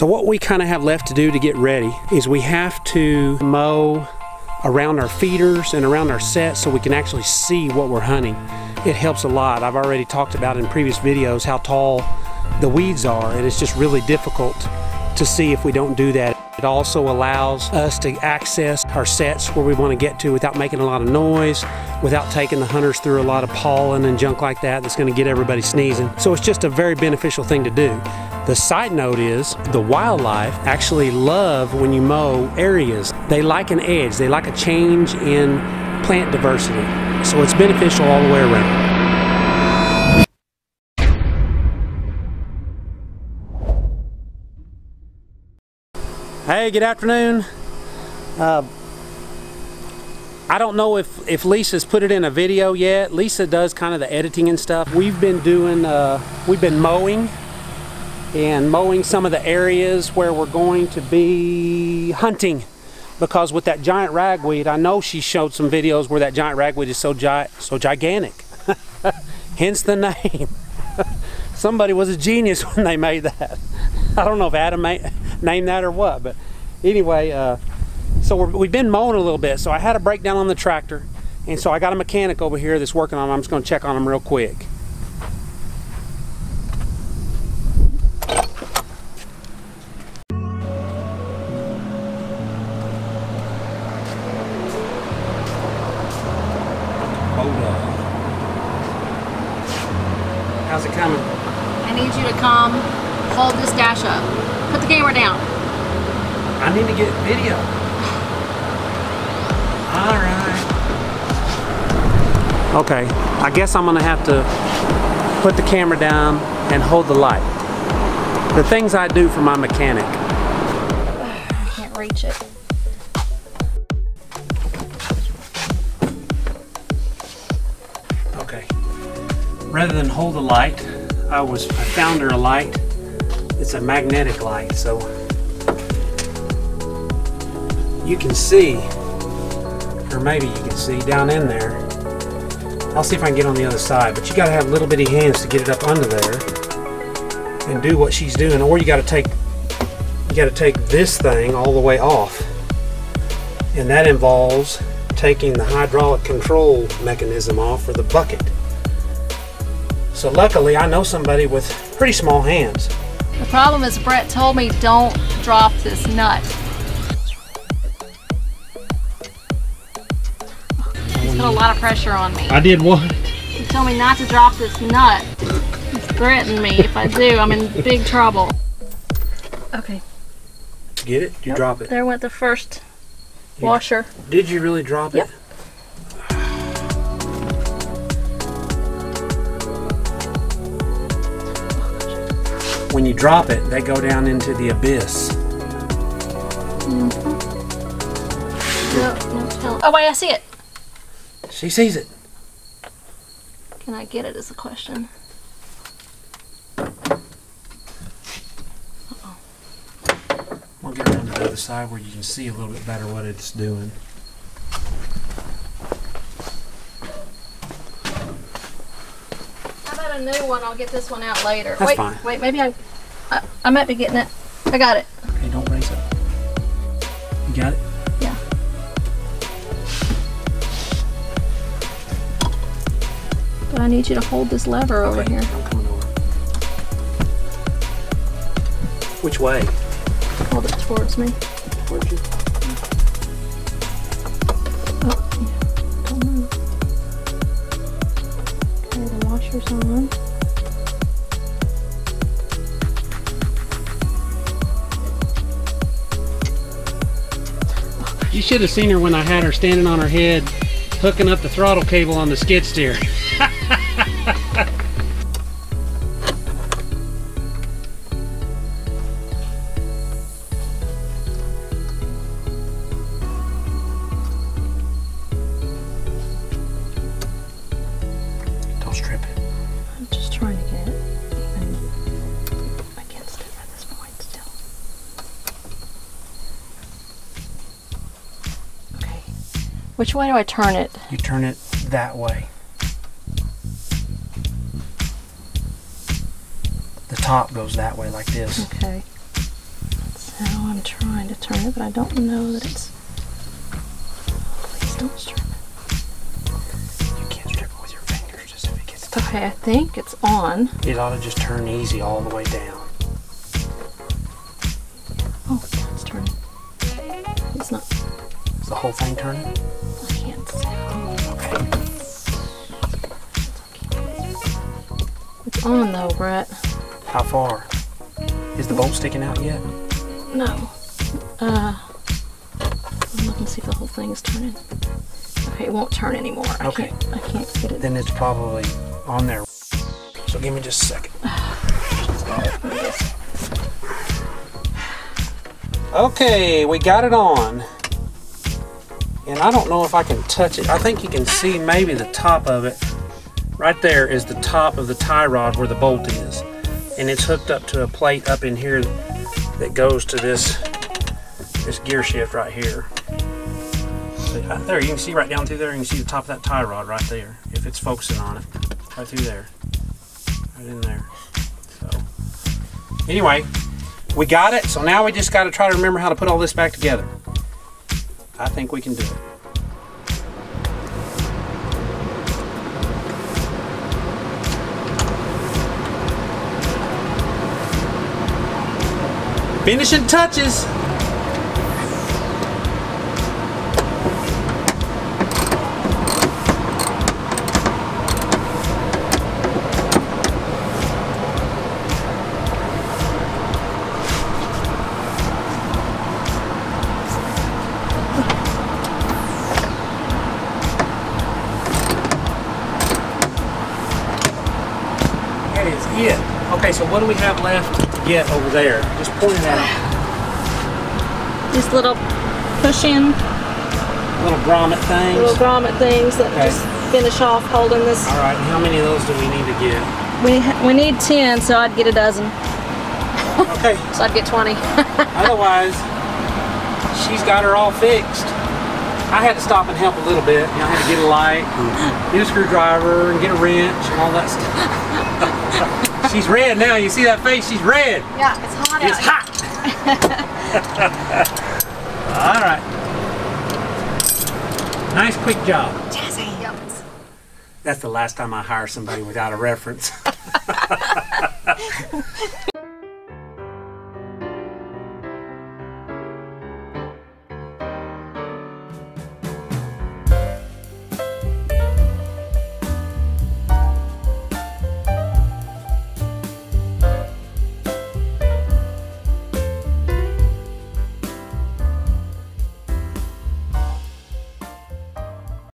So what we kind of have left to do to get ready is we have to mow around our feeders and around our sets so we can actually see what we're hunting. It helps a lot. I've already talked about in previous videos how tall the weeds are and it's just really difficult to see if we don't do that. It also allows us to access our sets where we want to get to without making a lot of noise, without taking the hunters through a lot of pollen and junk like that that's going to get everybody sneezing. So it's just a very beneficial thing to do. The side note is the wildlife actually love when you mow areas. They like an edge, they like a change in plant diversity. So it's beneficial all the way around. Hey, good afternoon. Uh, I don't know if, if Lisa's put it in a video yet. Lisa does kind of the editing and stuff. We've been doing, uh, we've been mowing and mowing some of the areas where we're going to be hunting because with that giant ragweed, I know she showed some videos where that giant ragweed is so, gi so gigantic. Hence the name. Somebody was a genius when they made that. I don't know if Adam made, named that or what, but anyway, uh, so we have been mowing a little bit. So I had a breakdown on the tractor, and so I got a mechanic over here that's working on them. I'm just going to check on them real quick. How's it coming? I need you to come hold this dash up. Put the camera down. I need to get video. All right. Okay, I guess I'm gonna have to put the camera down and hold the light. The things I do for my mechanic. I can't reach it. Okay. Rather than hold the light, I was I found her a light. It's a magnetic light, so you can see, or maybe you can see down in there. I'll see if I can get on the other side, but you gotta have little bitty hands to get it up under there and do what she's doing, or you gotta take you gotta take this thing all the way off. And that involves taking the hydraulic control mechanism off for the bucket. So luckily I know somebody with pretty small hands. The problem is Brett told me don't drop this nut. He's put a lot of pressure on me. I did what? He told me not to drop this nut. He's threatened me. If I do, I'm in big trouble. Okay. Get it? You drop it. There went the first washer. Did you really drop yep. When you drop it, they go down into the abyss. Mm -hmm. no, no, oh wait, I see it. She sees it. Can I get it is the question. I'll get around to the other side where you can see a little bit better what it's doing. How about a new one? I'll get this one out later. That's wait, fine. wait, maybe I, I, I might be getting it. I got it. Okay, don't raise it. You got it? Yeah. But I need you to hold this lever over here. I'm coming over. Which way? Hold it towards me. You should have seen her when I had her standing on her head, hooking up the throttle cable on the skid steer. Which way do I turn it? You turn it that way. The top goes that way like this. Okay. So I'm trying to turn it, but I don't know that it's. Please don't strip it. You can't strip it with your fingers just if it gets tight. Okay, I think it's on. It ought to just turn easy all the way down. Whole thing turning? I can't see. Okay. It's on though, Brett. How far? Is the bolt sticking out yet? No. Uh. I'm looking to see if the whole thing is turning. Okay, it won't turn anymore. I Okay. can't. I can't get it. Then it's probably on there. So give me just a second. Okay, we got it on. And I don't know if I can touch it. I think you can see maybe the top of it. Right there is the top of the tie rod where the bolt is. And it's hooked up to a plate up in here that goes to this this gear shift right here. Uh, there, you can see right down through there. You can see the top of that tie rod right there. If it's focusing on it, right through there, right in there. So, anyway, we got it. So now we just got to try to remember how to put all this back together. I think we can do it. Finishing touches. Okay, so what do we have left to get over there? Just point it out. These little push-in, Little grommet things. little grommet things that Okay. just finish off holding this. All right, how many of those do we need to get? We we need ten, so I'd get a dozen. Okay, So I'd get twenty. otherwise, she's got her all fixed. I had to stop and help a little bit. You know, I had to get a light, and get a screwdriver, and get a wrench, and all that stuff. she's red now. You see that face? She's red. yeah, it's hot It's hot. all right. Nice, quick job. Jazzy. That's the last time I hire somebody without a reference.